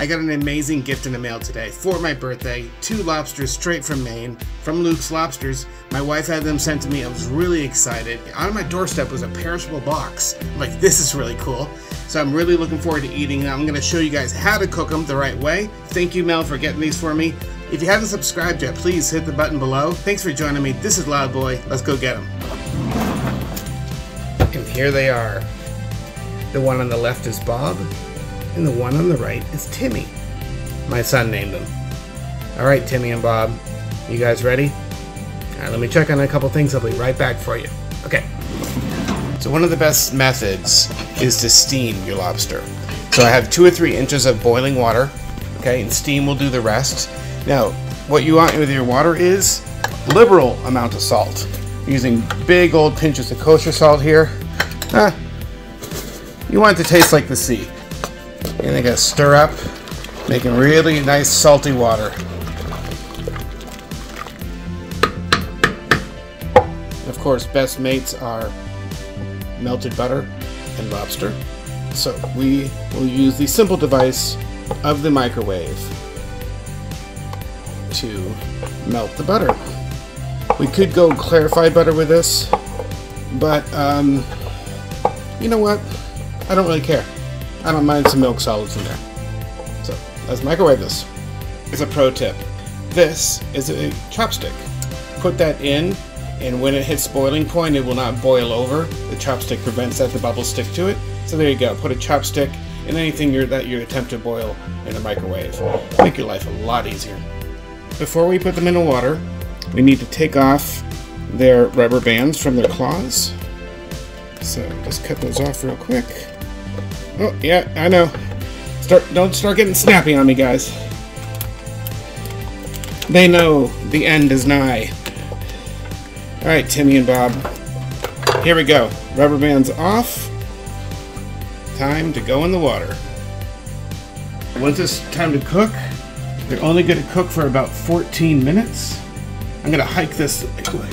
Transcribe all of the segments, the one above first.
I got an amazing gift in the mail today for my birthday. Two lobsters straight from Maine, from Luke's Lobsters. My wife had them sent to me. I was really excited. On my doorstep was a perishable box. I'm like, this is really cool. So I'm really looking forward to eating them. I'm going to show you guys how to cook them the right way. Thank you, Mel, for getting these for me. If you haven't subscribed yet, please hit the button below. Thanks for joining me. This is Loudboy. Let's go get them. And here they are. The one on the left is Bob, and the one on the right is Timmy. My son named him. All right, Timmy and Bob, you guys ready? All right, let me check on a couple things. I'll be right back for you. Okay. So one of the best methods is to steam your lobster. So I have two or three inches of boiling water, okay, and steam will do the rest. Now, what you want with your water is liberal amount of salt. using big old pinches of kosher salt here. Ah, you want it to taste like the sea. And they gotta stir up, making really nice salty water. Of course, best mates are melted butter and lobster. So we will use the simple device of the microwave to melt the butter. We could go clarified butter with this, but um, you know what? I don't really care. I don't mind some milk solids in there. So let's microwave this. It's a pro tip. This is a chopstick. Put that in, and when it hits boiling point, it will not boil over. The chopstick prevents that the bubbles stick to it. So there you go. Put a chopstick in anything that you attempt to boil in a microwave. Make your life a lot easier. Before we put them in the water, we need to take off their rubber bands from their claws. So just cut those off real quick. Oh, yeah, I know. Start, don't start getting snappy on me, guys. They know the end is nigh. Alright, Timmy and Bob. Here we go. Rubber bands off. Time to go in the water. Once it's time to cook, they're only going to cook for about 14 minutes. I'm going to hike this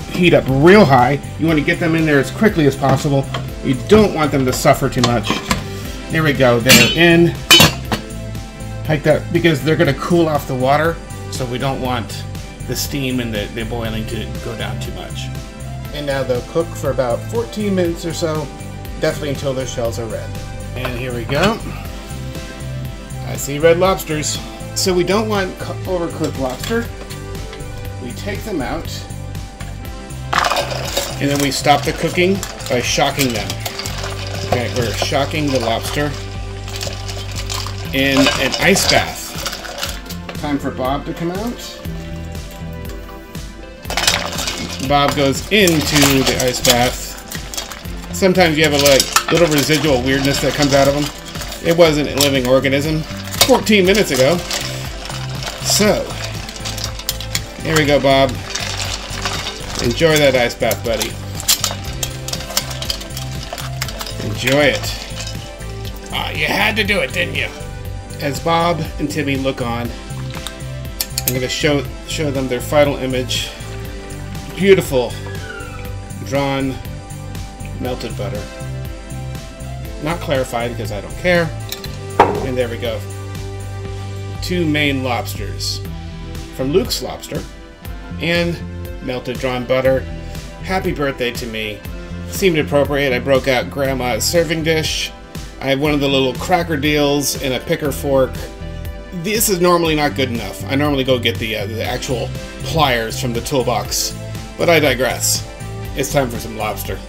heat up real high. You want to get them in there as quickly as possible. You don't want them to suffer too much. There we go. They're in. Hike that because they're going to cool off the water, so we don't want the steam and the, the boiling to go down too much. And now they'll cook for about 14 minutes or so, definitely until their shells are red. And here we go. I see red lobsters. So we don't want overcooked lobster. We take them out, and then we stop the cooking by shocking them. Okay, we're shocking the lobster in an ice bath. Time for Bob to come out. Bob goes into the ice bath. Sometimes you have a like, little residual weirdness that comes out of them. It wasn't a living organism 14 minutes ago. So, here we go, Bob. Enjoy that ice bath, buddy. Enjoy it. Ah, you had to do it, didn't you? As Bob and Timmy look on, I'm going to show show them their final image. Beautiful, drawn, melted butter. Not clarified because I don't care. And there we go. Two Maine lobsters from Luke's Lobster and melted drawn butter. Happy birthday to me. Seemed appropriate. I broke out Grandma's serving dish. I have one of the little cracker deals and a picker fork. This is normally not good enough. I normally go get the, uh, the actual pliers from the toolbox. But I digress. It's time for some lobster.